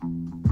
Thank you.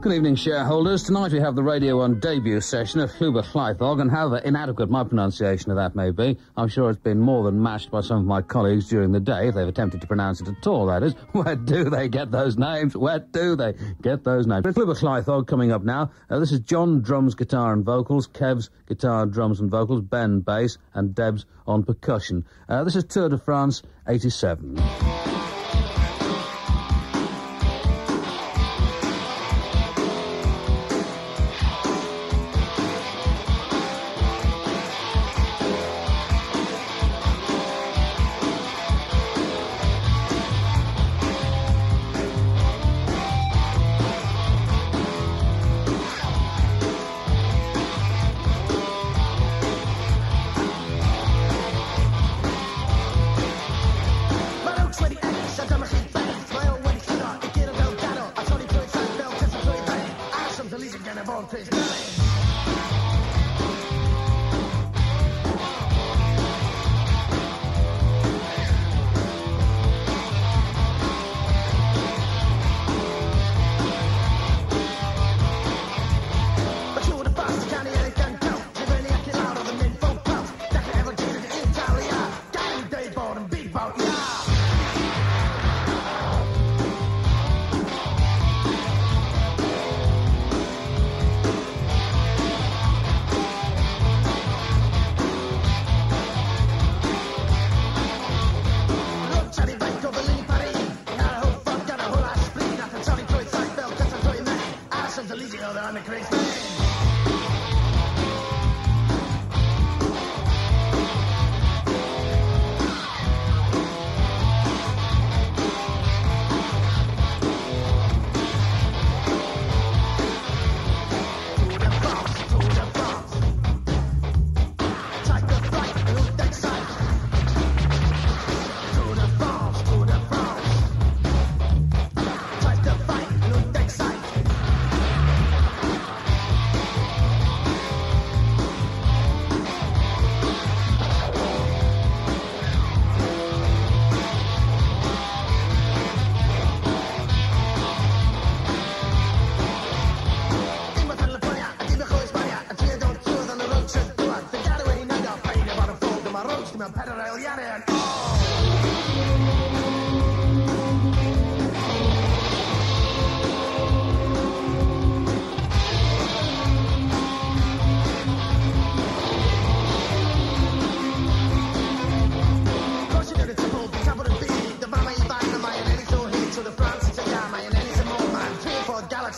Good evening, shareholders. Tonight we have the Radio 1 debut session of Llwybr Llaethog, and however inadequate my pronunciation of that may be, I'm sure it's been more than matched by some of my colleagues during the day, if they've attempted to pronounce it at all, that is. Where do they get those names? Where do they get those names? Llwybr Llaethog coming up now. Uh, this is John drums, guitar and vocals, Kev's guitar, drums and vocals, Ben bass, and Deb's on percussion. Uh, this is Tour de France 87. She's gonna vote for name.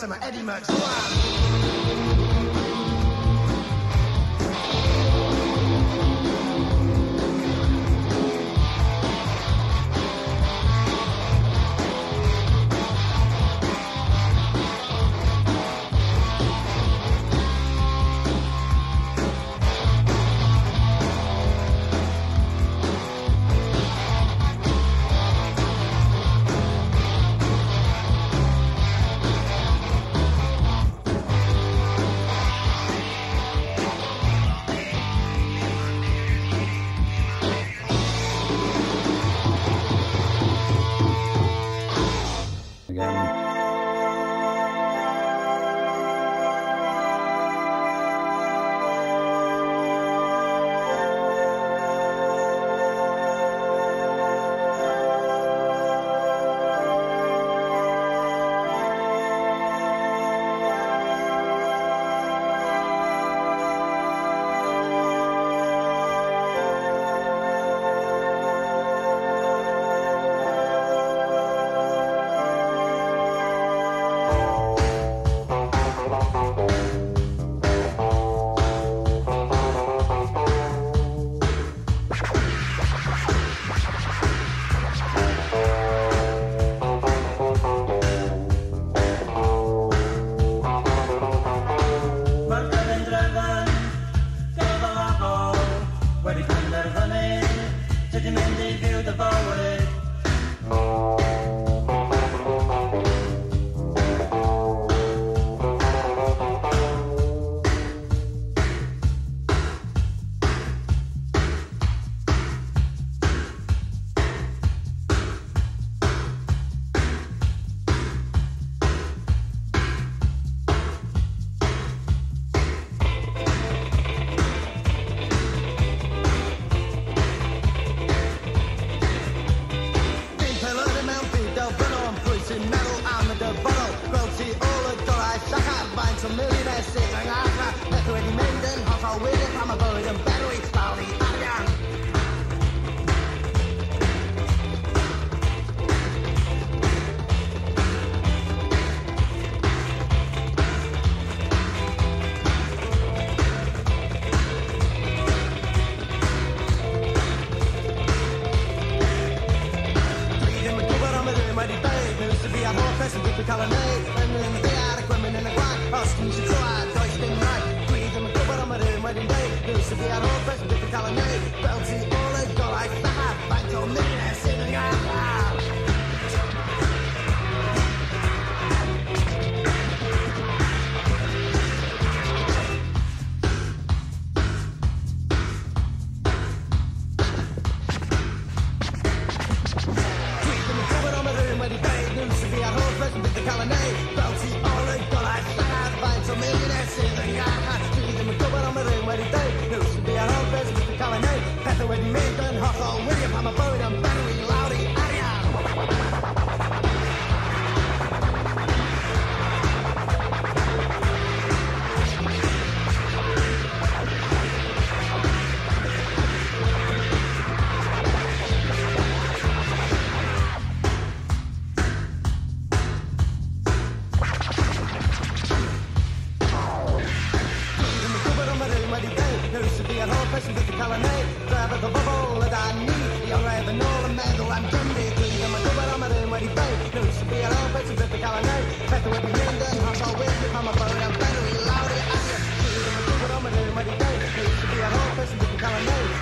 some of Eddy Merckx.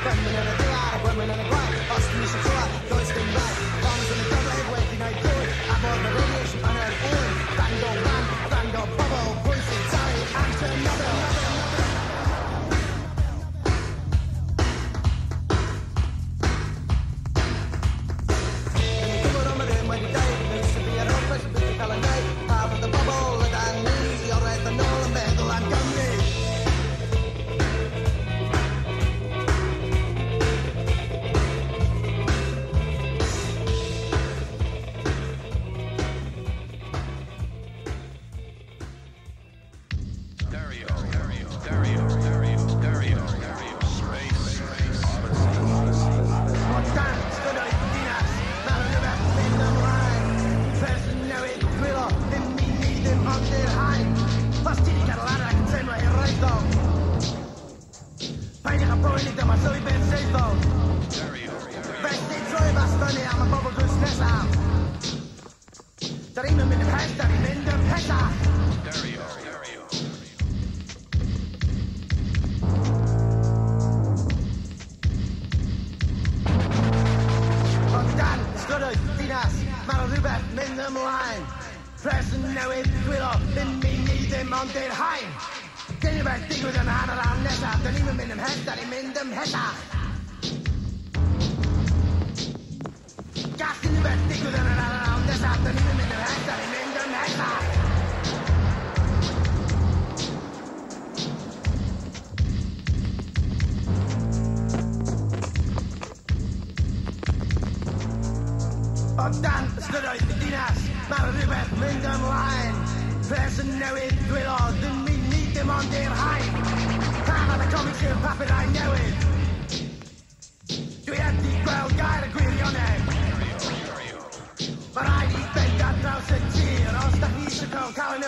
Women in the cloud, women in the black, us music fly, ghost in black. now it will all bin min i dem om den hej Kan jeg være stik ud den andre der næsser Den ene med dem hæster, de med dem hætter Jeg kan være stik ud den andre der næsser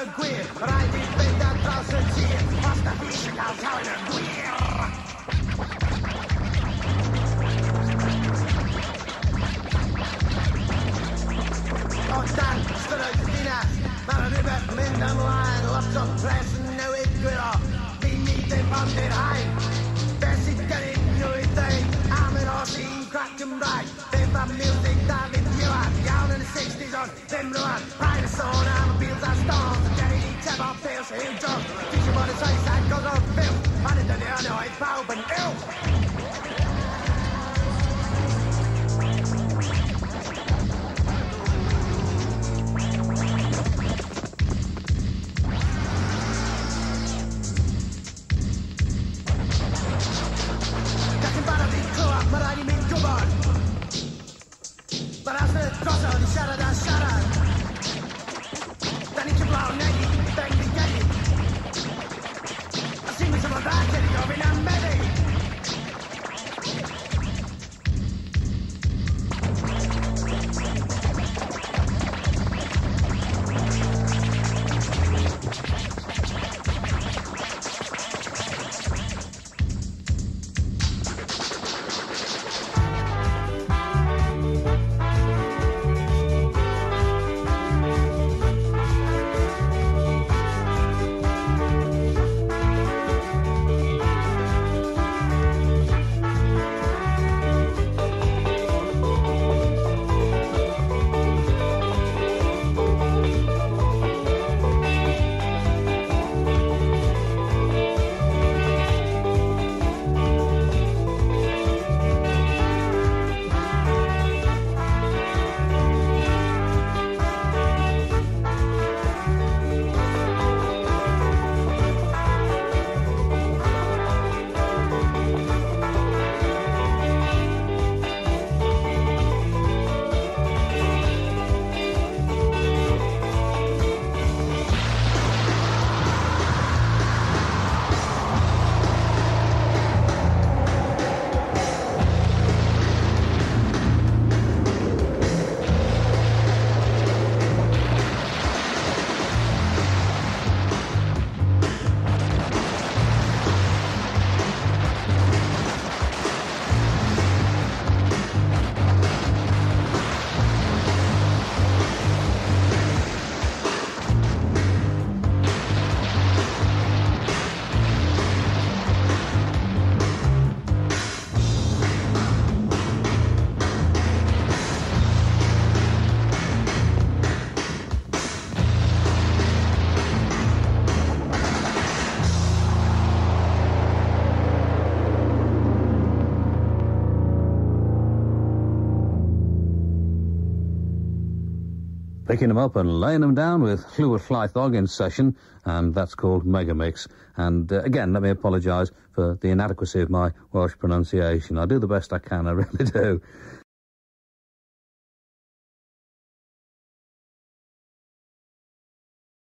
Gweer, rein die Bänder draußen ziehen. Passt auf mich, Alzheimer. Picking them up and laying them down with Llwybr Llaethog in session, and that's called Megamix. And uh, again, let me apologise for the inadequacy of my Welsh pronunciation. I do the best I can, I really do.